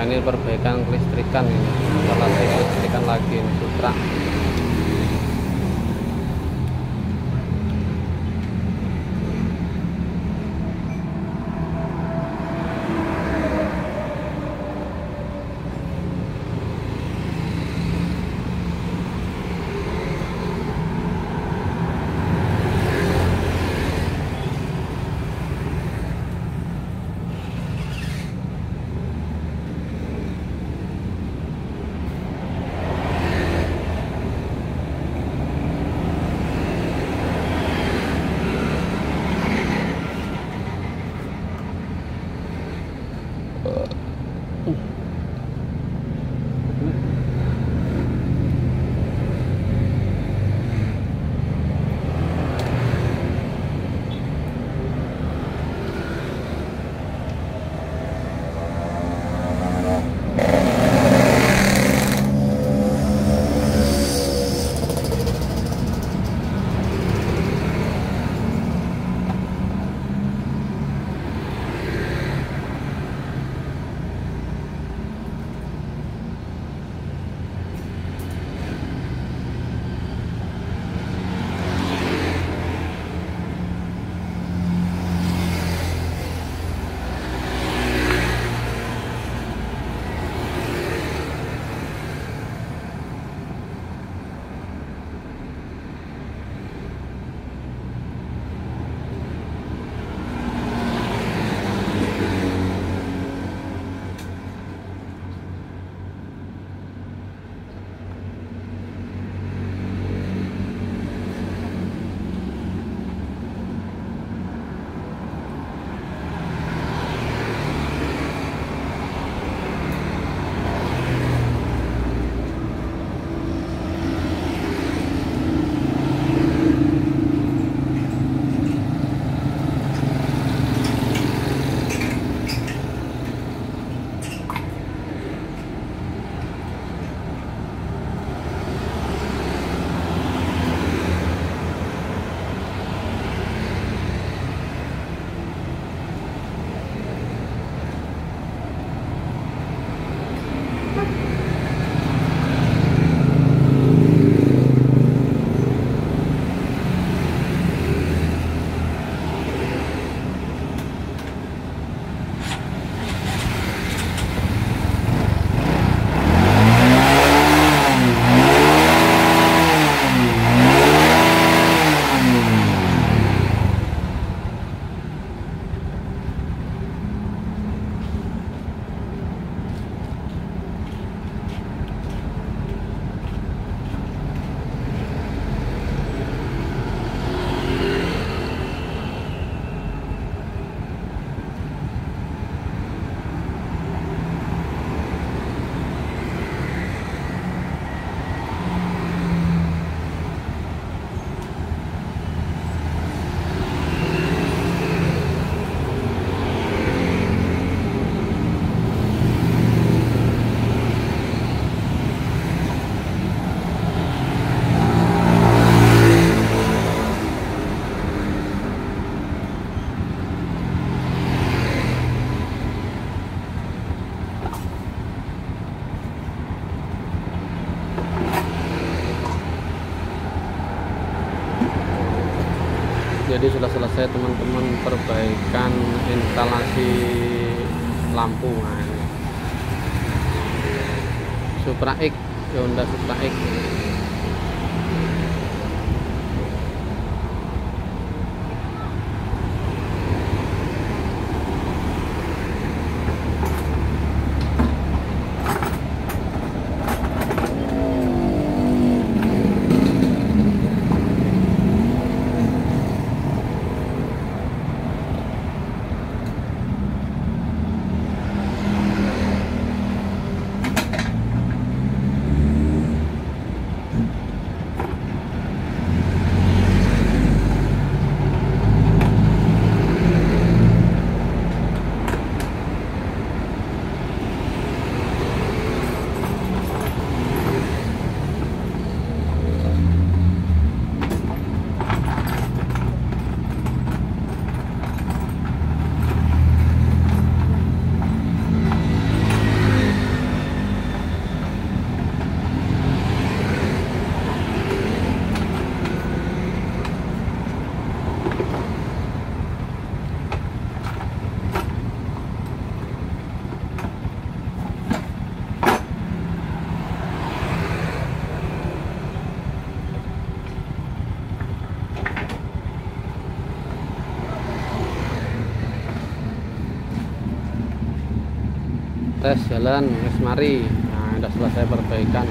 nah ini perbaikan kelistrikan ini. Instalasi kelistrikan lagi ini Supra jadi sudah selesai teman-teman perbaikan instalasi lampu Supra X Honda Supra X tes jalan wis mari. Nah udah selesai perbaikan